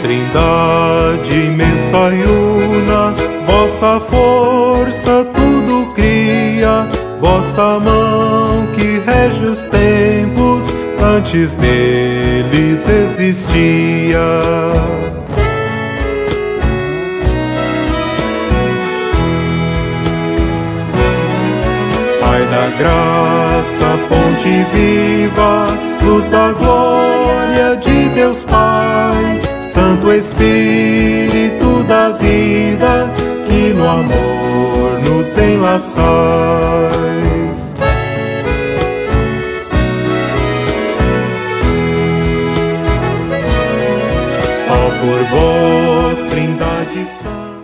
Trindade imensa e una, vossa força tudo cria, vossa mão que rege os tempos, antes deles existia. Pai da graça, fonte viva, luz da glória de Deus Pai, Santo Espírito da vida, que no amor nos enlaçais. Só por vós, Trindade Santa.